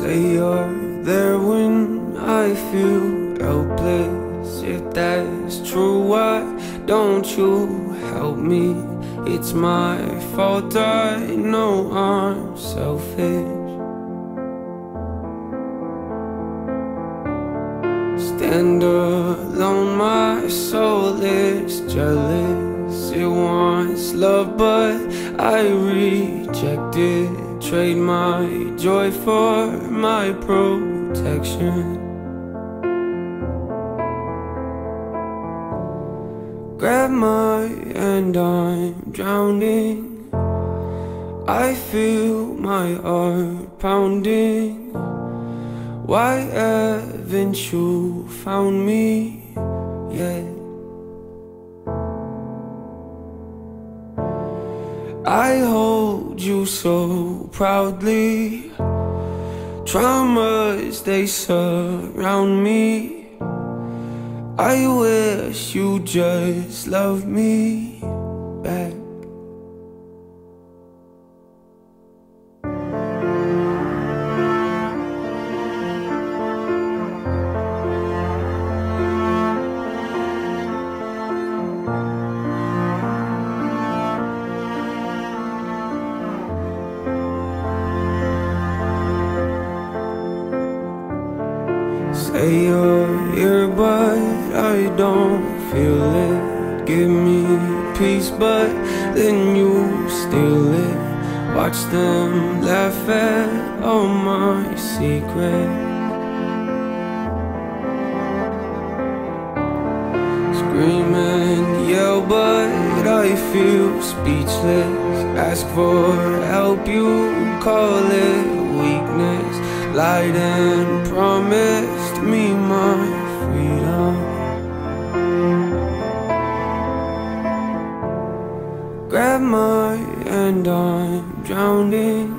Say you're there when I feel helpless. If that's true, why don't you help me? It's my fault, I know I'm selfish. Stand alone, my soul is jealous. It wants love, but I reject it. Trade my joy for my protection. Grab my hand, I'm drowning. I feel my heart pounding. Why haven't you found me yet? I hold you so proudly. Traumas, they surround me. I wish you just loved me You're here, but I don't feel it. Give me peace, but then you steal it. Watch them laugh at all my secrets. Scream and yell, but I feel speechless. Ask for help, you call it weakness. Lied and promised me my freedom. Grab my hand, I'm drowning.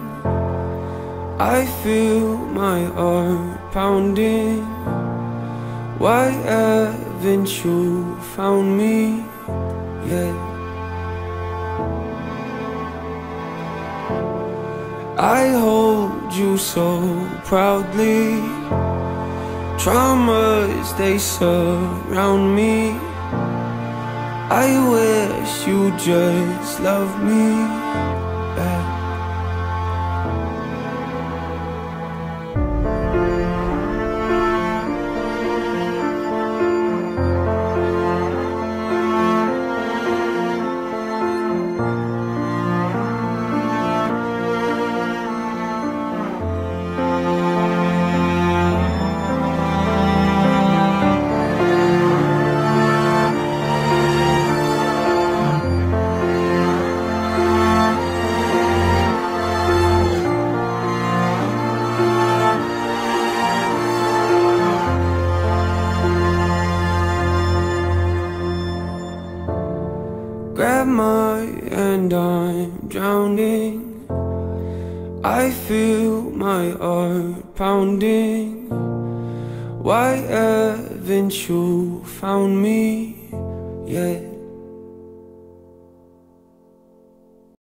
I feel my heart pounding. Why haven't you found me yet? I hold you so proudly. Traumas, they surround me. I wish you just loved me Grab my hand, I'm drowning. I feel my heart pounding. Why haven't you found me yet?